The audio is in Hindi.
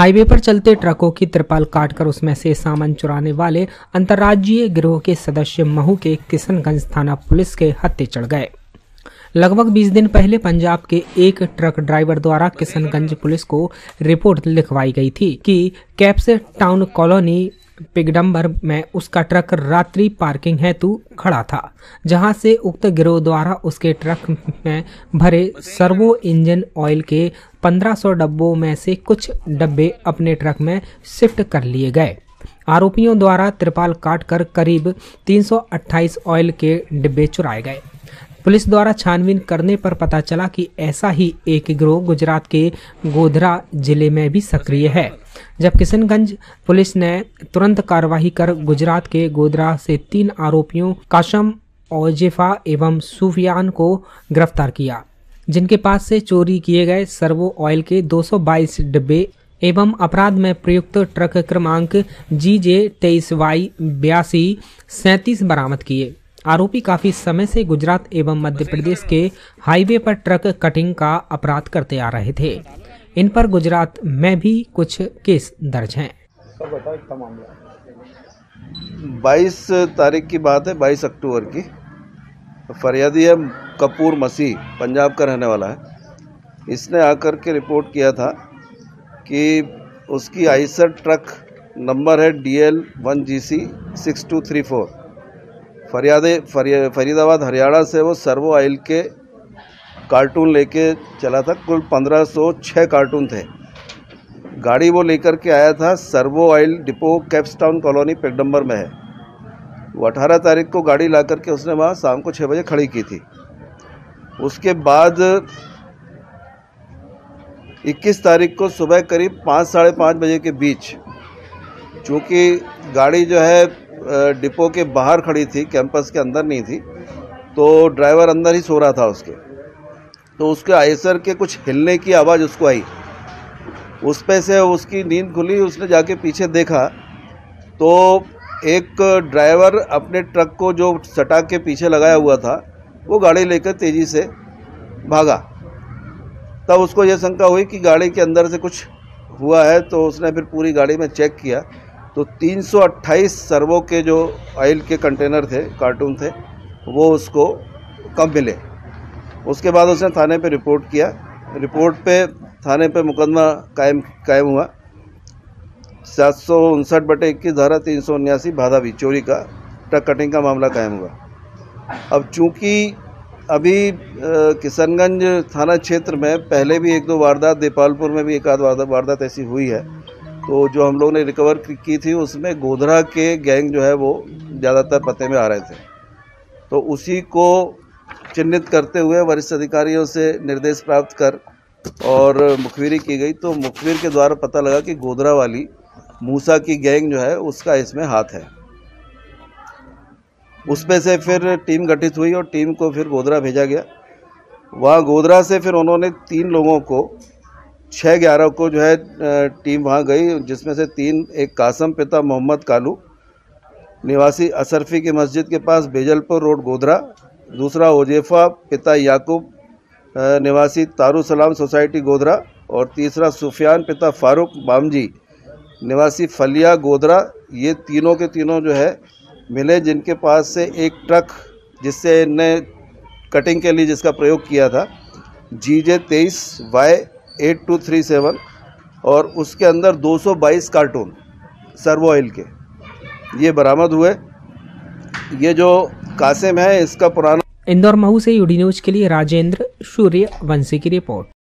हाईवे पर चलते ट्रकों की त्रिपाल काटकर उसमें से सामान चुराने वाले अंतर्राज्यीय गिरोह के सदस्य महू के किशनगंज थाना पुलिस के हत्थे चढ़ गए। लगभग 20 दिन पहले पंजाब के एक ट्रक ड्राइवर द्वारा किशनगंज पुलिस को रिपोर्ट लिखवाई गई थी कि कैप्स टाउन कॉलोनी पिगडम्बर में उसका ट्रक रात्रि पार्किंग हेतु खड़ा था, जहाँ से उक्त गिरोह द्वारा उसके ट्रक में भरे सर्वो इंजन ऑयल के 1500 डब्बों में से कुछ डब्बे अपने ट्रक में शिफ्ट कर लिए गए। आरोपियों द्वारा त्रिपाल काटकर करीब 328 ऑयल के डिब्बे चुराए गए। पुलिस द्वारा छानबीन करने पर पता चला कि ऐसा ही एक गिरोह गुजरात के गोधरा ज़िले में भी सक्रिय है। जब किशनगंज पुलिस ने तुरंत कार्रवाई कर गुजरात के गोधरा से तीन आरोपियों काशम ओजेफा एवं सुफियान को गिरफ़्तार किया, जिनके पास से चोरी किए गए सर्वो ऑयल के 222 डिब्बे एवं अपराध में प्रयुक्त ट्रक क्रमांक जी जे तेईस वाई बयासी सैतीस बरामद किए। आरोपी काफ़ी समय से गुजरात एवं मध्य प्रदेश के हाईवे पर ट्रक कटिंग का अपराध करते आ रहे थे। इन पर गुजरात में भी कुछ केस दर्ज हैं। बाईस तारीख की बात है, बाईस अक्टूबर की। फरियादी है कपूर मसीह पंजाब का रहने वाला है। इसने आकर के रिपोर्ट किया था कि उसकी आइसर ट्रक नंबर है D L one G C six two three four. फरियाद फरीदाबाद, हरियाणा से वो सर्वो ऑयल के कार्टून लेके चला था, कुल 1506 कार्टून थे। गाड़ी वो लेकर के आया था, सर्वो ऑयल डिपो, कैप्सटाउन कॉलोनी पेगडम्बर में है। वो अठारह तारीख को गाड़ी ला करके उसने वहाँ शाम को छः बजे खड़ी की थी। उसके बाद 21 तारीख को सुबह करीब पाँच, साढ़े पाँच बजे के बीच, चूँकि गाड़ी जो है डिपो के बाहर खड़ी थी, कैंपस के अंदर नहीं थी तो ड्राइवर अंदर ही सो रहा था उसके। तो उसके आयसर के कुछ हिलने की आवाज़ उसको आई। उस पे से उसकी नींद खुली, उसने जाके पीछे देखा तो एक ड्राइवर अपने ट्रक को जो सटा के पीछे लगाया हुआ था, वो गाड़ी लेकर तेज़ी से भागा। तब उसको यह शंका हुई कि गाड़ी के अंदर से कुछ हुआ है तो उसने फिर पूरी गाड़ी में चेक किया। तो 328 सर्वो के जो ऑयल के कंटेनर थे, कार्टून थे, वो उसको कम मिले? उसके बाद उसने थाने पे रिपोर्ट किया। रिपोर्ट पे थाने पे मुकदमा कायम कायम हुआ। सात सौ उनसठ बटे इक्कीस धारा तीन सौ उन्यासी भी, चोरी का, ट्रक कटिंग का मामला कायम हुआ। अब चूँकि अभी किशनगंज थाना क्षेत्र में पहले भी एक दो वारदात, देपालपुर में भी एक आध वारदात ऐसी हुई है तो जो हम लोग ने रिकवर की थी, उसमें गोधरा के गैंग जो है वो ज़्यादातर पते में आ रहे थे। तो उसी को चिन्हित करते हुए वरिष्ठ अधिकारियों से निर्देश प्राप्त कर और मुखबिरी की गई तो मुखबिर के द्वारा पता लगा कि गोधरा वाली मूसा की गैंग जो है, उसका इसमें हाथ है। उसमें से फिर टीम गठित हुई और टीम को फिर गोधरा भेजा गया। वहाँ गोधरा से फिर उन्होंने तीन लोगों को छः ग्यारह को जो है टीम वहाँ गई, जिसमें से तीन, एक कासम पिता मोहम्मद कालू, निवासी असरफी की मस्जिद के पास बेजलपुर रोड गोधरा दूसरा ओजेफा, पिता याकूब निवासी तारू सलाम सोसाइटी गोधरा, और तीसरा सुफियान, पिता फारूक बामजी, निवासी फलिया गोधरा। ये तीनों के तीनों जो है, मिले जिनके पास से एक ट्रक जिससे इनने कटिंग के लिए जिसका प्रयोग किया था जी जे तेईस Y eight two three seven, और उसके अंदर 222 कार्टून, सर्वो ऑयल के, ये बरामद हुए। ये जो कासिम है, इसका पुराना इंदौर महू से यूडी न्यूज़ के लिए राजेंद्र सूर्य वंशी की रिपोर्ट।